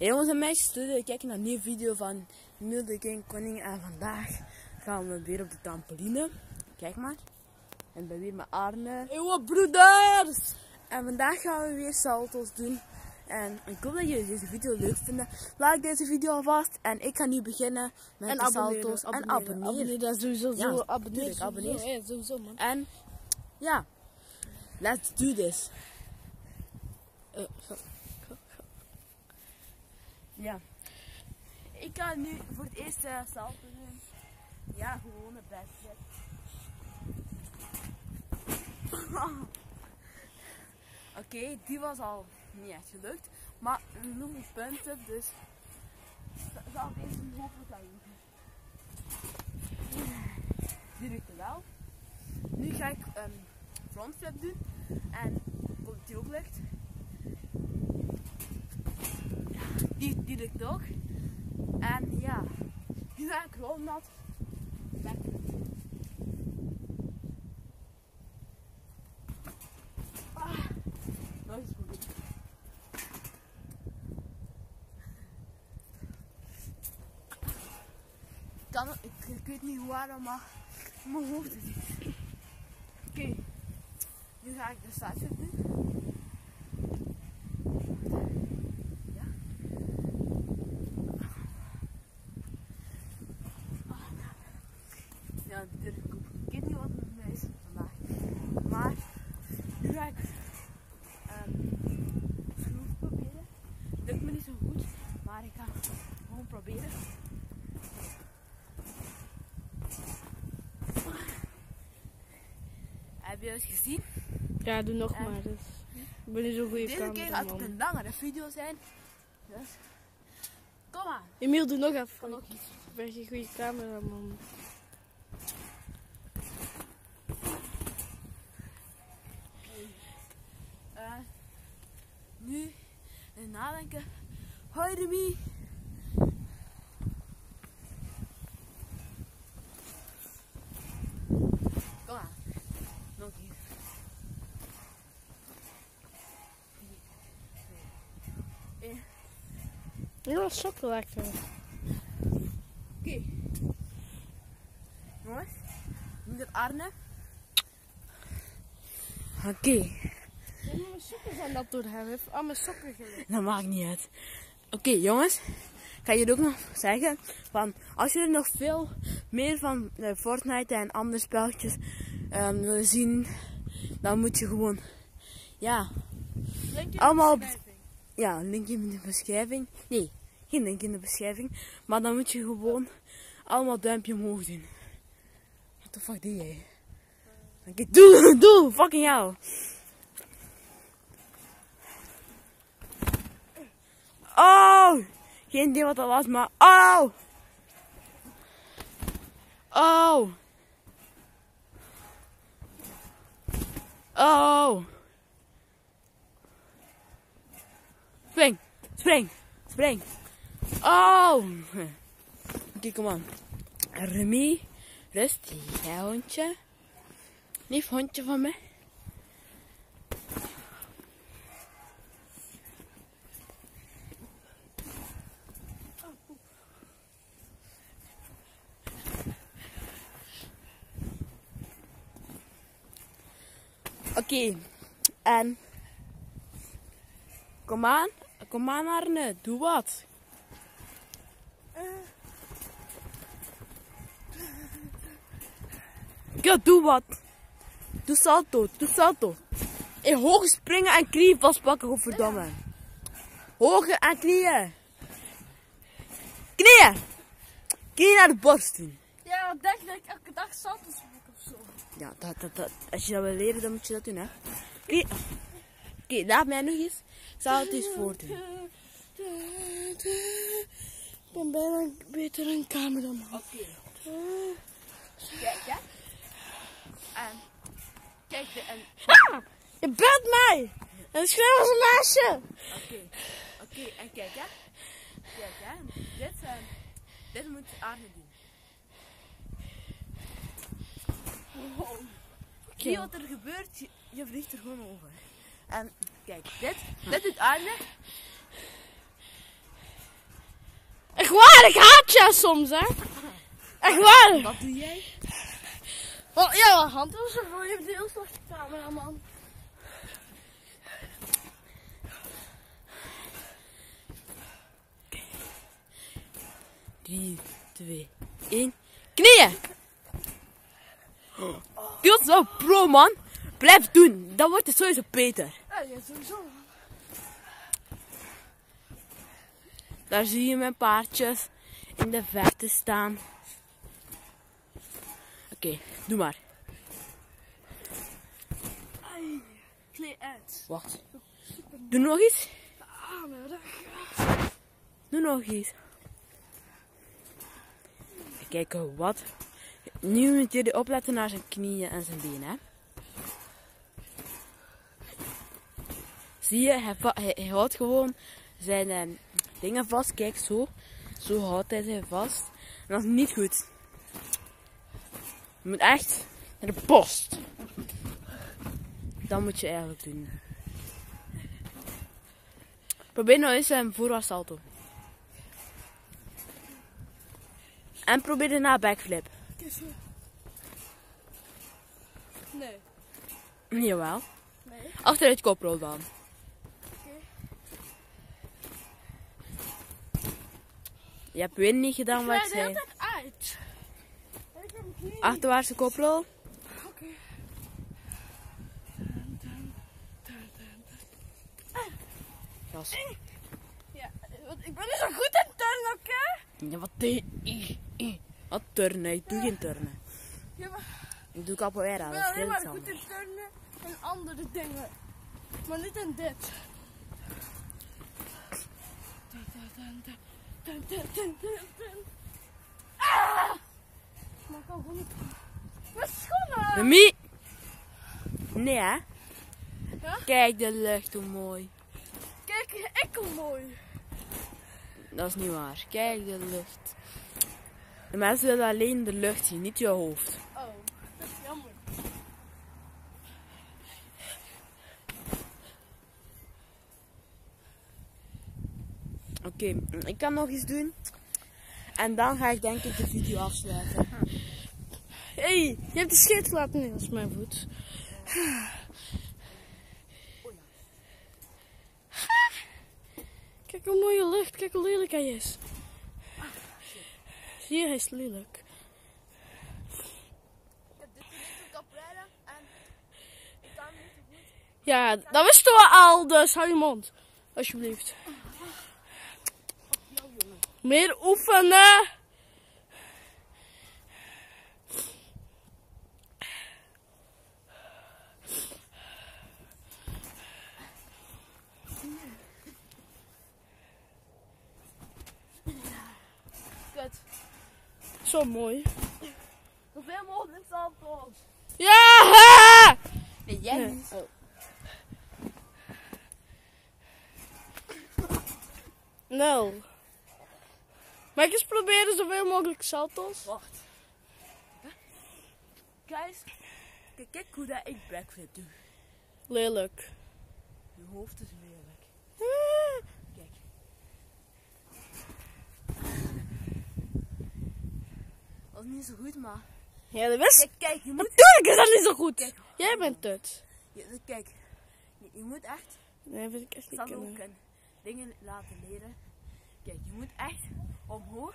Hey jongens en meisjes, we kijken naar een nieuwe video van de King Koning. En vandaag gaan we weer op de trampoline. Kijk maar. En ben weer met Arne. Hey, wat broeders! En vandaag gaan we weer salto's doen. En ik hoop dat jullie deze video leuk vinden. Like deze video alvast. En ik ga nu beginnen met En de abonneren, salto's. En abonneren, abonneren. abonneren, dat is sowieso Ja, zo. Abonneer, sowieso. abonneer. Ja, sowieso man. En ja, let's do this. Ga. Ja. Ik ga nu voor het eerst uh, doen. Ja, gewoon een backflip. Oké, die was al niet echt gelukt. Maar nog een punten, dus zal ik eerst een hoop doen. Die lukte wel. Nu ga ik een frontflip doen. En dat die ook lukt. Ook. En ja, nu ga ik gewoon doen. Ah, ik, ik weet niet waarom, maar mijn hoofd is. Oké, nu ga ik de startflip doen. Natuurlijk. Ik weet niet wat het mee is vandaag. Maar nu ga ik ehm schroef proberen. Lukt me niet zo goed, maar ik ga gewoon proberen. Heb je het gezien? Ja, doe nog En- maar. Dus. Ik ben niet zo'n goede Deze keer gaat het een langere video zijn. Dus, kom aan. Emiel, doe nog even. Ik ben geen goede cameraman. Eh, nu en nadenken. Hoi Remy. Kom aan. Nog hier. Ook lekker. Oké. Jongens, nu dat Arne. Oké. Ja, mijn sokken zijn dat door hem. Heeft al mijn sokken gelegd. Dat maakt niet uit. Oké, jongens. Ik ga jullie ook nog zeggen. Van, als jullie nog veel meer van eh, Fortnite en andere spelletjes ehm, willen zien, dan moet je gewoon, ja, Allemaal op- ja, linkje in de beschrijving. Nee, geen link in de beschrijving. Maar dan moet je gewoon allemaal duimpje omhoog doen. What the fuck doe jij? Oké, doe, doe, fucking jou. Oh! Geen idee wat dat was, maar oh! Oh! Oh! Spring! Spring! Spring! Oh! Oké, kom aan. Remy, rust. Jij hondje. Lief hondje van mij. Oké, en kom aan, kom aan Arne, doe wat. Ja, doe wat. Doe salto, doe salto. In hoog springen en knieën vastpakken, godverdomme. Hoge en knieën. Knieën. Knieën naar de borst doen. Ja, wat denk dat ik elke dag of zo? Ja, dat, dat, dat. als je dat wil leren, dan moet je dat doen, hè. Oké, Oké, laat mij nog eens salto's voordoen. Ik ben bijna beter een cameraman. Oké. Kijk, hè. En, kijk, de, en, Ah, je bent mij! En schreeuw als een meisje! oké, oké, en kijk, hè. Kijk, hè. Dit, eh, dit moet Arne doen. Zie je wat er gebeurt? Je, je vliegt er gewoon over. En kijk, dit, dit doet Arne. ik haat jou soms, hè. Echt waar. Wat doe jij? Oh, ja, hand was er voor. Je hebt heel slechte cameraman. Drie, twee, één. Knieën! Goed zo, pro man. Blijf doen. Dan wordt het sowieso beter. Ja, ja, sowieso. Daar zie je mijn paardjes in de verte staan. Oké, doe maar. Ai, klee uit. Wacht. Doe nog eens. Ah. Doe nog eens. Kijken wat. Nu moet jullie opletten naar zijn knieën en zijn benen. Zie je, hij, houdt gewoon zijn eh, dingen vast. Kijk, zo. Zo houdt hij ze vast. En dat is niet goed. Je moet echt naar de post. Dat moet je eigenlijk doen. Probeer nou eens een voorwaarts salto. En probeer daarna backflip. Zo. Nee. Jawel. Nee. Achteruit koprol dan. Je hebt weer niet gedaan wat ik Ik zei. uit. Ik knie. Achterwaartse koprol. Oké. Jas. Ja, want ik ben niet zo goed in turnen, oké? Ja, wat deed wat turnen? Ik doe geen turnen. Ja. Ik doe capoeira. Ik ben alleen maar goed in turnen en andere dingen. Maar niet in dit. Ah! Maak al goed. Mijn schoenen! Mie, Nee, hè? Kijk de lucht, hoe mooi. Kijk, ik hoe mooi. Dat is niet waar. Kijk de lucht. De mensen willen alleen de lucht zien, niet je hoofd. Oh, dat is jammer. Oké, ik kan nog iets doen. En dan ga ik denk ik de video afsluiten. Hé, hey, je hebt de scheet laten in als mijn voet. Kijk hoe mooie lucht, kijk hoe lelijk hij is. Hij is lelijk. Ja, dat wisten we al, dus hou je mond. Alsjeblieft. Meer oefenen. Zo mooi. Zoveel mogelijk salto's. Ja! Nee, jij Nee. niet. Nou. Mag ik eens proberen zoveel mogelijk salto's? Wacht. Guys, kijk, kijk hoe dat ik backflip doe. Lelijk. Je hoofd is lelijk. Kijk. Dat is niet zo goed, maar... Ja, dat wist Kijk, kijk, je moet... Natuurlijk is dat niet zo goed. Kijk. Jij bent het. Je, kijk, je, je moet echt... Nee, vind ik echt niet kunnen. een dingen laten leren. Kijk, je moet echt omhoog.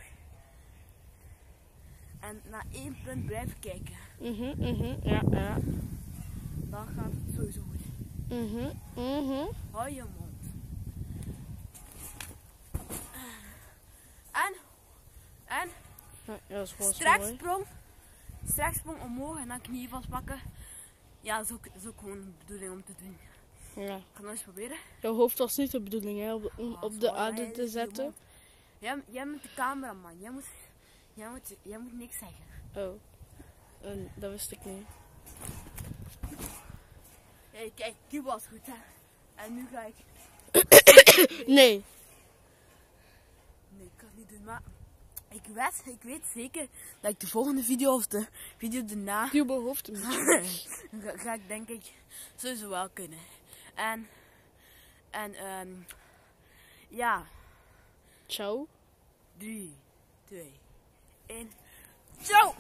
En naar één punt blijven kijken. Mhm, mhm, ja, ja. Dan gaat het sowieso goed. Mhm, mhm. Hou je mond. En, en, Ja, dat is gewoon zo strak mooi. sprong. Strak sprong omhoog en dan knie vastpakken. Ja, dat is ook, dat is ook gewoon een bedoeling om te doen. Ja. Ik ga nog eens proberen. Jouw hoofd was niet de bedoeling hè, om, om Ah, op de aarde te zetten. Jij, jij bent de cameraman. Jij moet, jij, moet, jij moet niks zeggen. Oh. En dat wist ik niet. Hey, kijk, die was goed hè. En nu ga ik... Nee. Nee, ik kan het niet doen, maar... Ik weet, ik weet zeker dat ik de volgende video of de video daarna... Mijn hoofd ga, ga ik denk ik sowieso wel kunnen. En... En, ehm... ja, Ciao. drie, 2, 1. Zo!